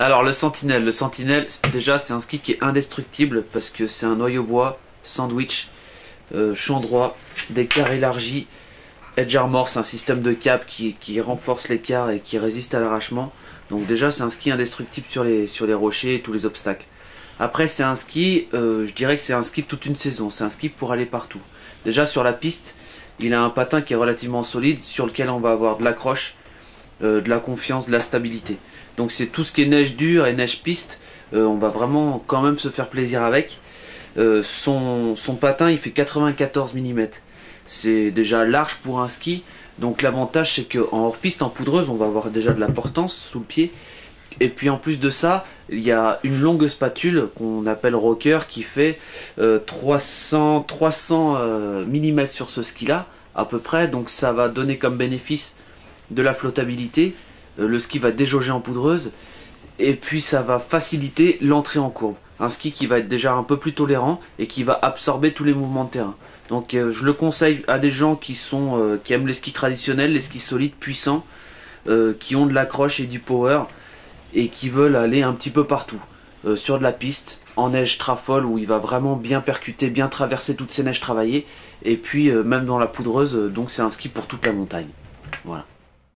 Alors le Sentinelle, le Sentinelle, déjà c'est un ski qui est indestructible parce que c'est un noyau bois, sandwich, euh, champ droit, d'écart élargi, edge armor, c'est un système de cap qui, renforce l'écart et qui résiste à l'arrachement. Donc déjà c'est un ski indestructible sur les, rochers et tous les obstacles. Après c'est un ski, euh, je dirais que c'est un ski toute une saison, c'est un ski pour aller partout. Déjà sur la piste, il a un patin qui est relativement solide sur lequel on va avoir de l'accroche, de la confiance, de la stabilité. Donc c'est tout ce qui est neige dure et neige piste, euh, on va vraiment quand même se faire plaisir avec. Euh, son, patin il fait 94 mm. C'est déjà large pour un ski. Donc l'avantage c'est qu'en hors piste, en poudreuse, on va avoir déjà de la portance sous le pied. Et puis en plus de ça, il y a une longue spatule qu'on appelle rocker qui fait 300, 300 mm sur ce ski là à peu près. Donc ça va donner comme bénéfice de la flottabilité euh, le ski va déjauger en poudreuse et puis ça va faciliter l'entrée en courbe. Un ski qui va être déjà un peu plus tolérant et qui va absorber tous les mouvements de terrain. Donc euh, je le conseille à des gens qui sont euh, qui aiment les skis traditionnels, les skis solides, puissants, qui ont de l'accroche et du power et qui veulent aller un petit peu partout. sur de la piste, en neige trafole où il va vraiment bien percuter, bien traverser toutes ces neiges travaillées et puis même dans la poudreuse, donc c'est un ski pour toute la montagne. Voilà.